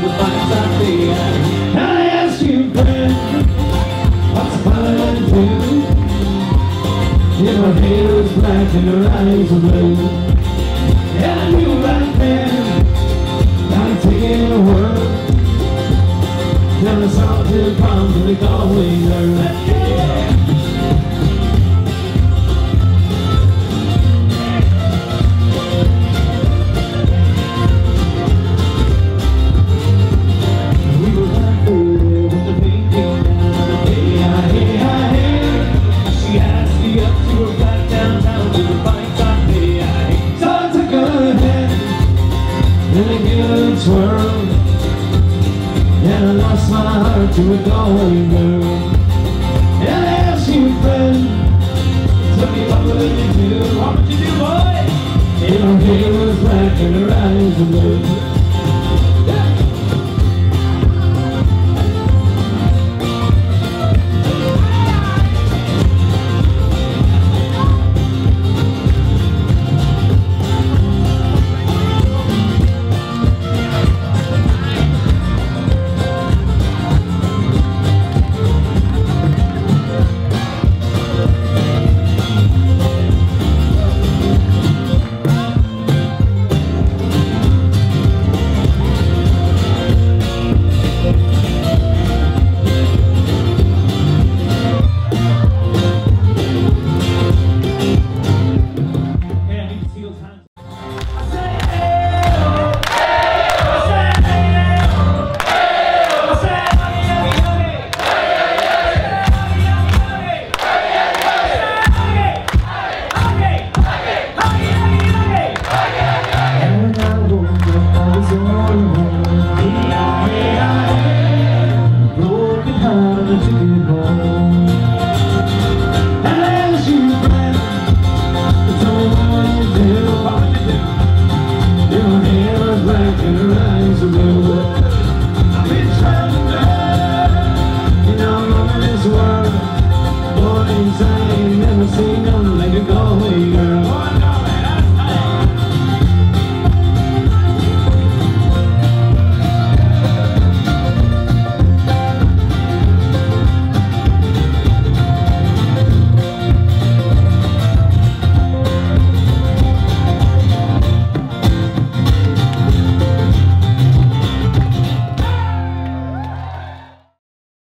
the. And I ask you, friend, what's fun to do? If her hair is black and her eyes are blue. And I knew right then, I'm taking the world. Tell us all to come to the. Heart to a Galway girl. And I asked you, friend, tell me what would you do? What would you do, boy? If her hair was black and her eyes were blue. Back, you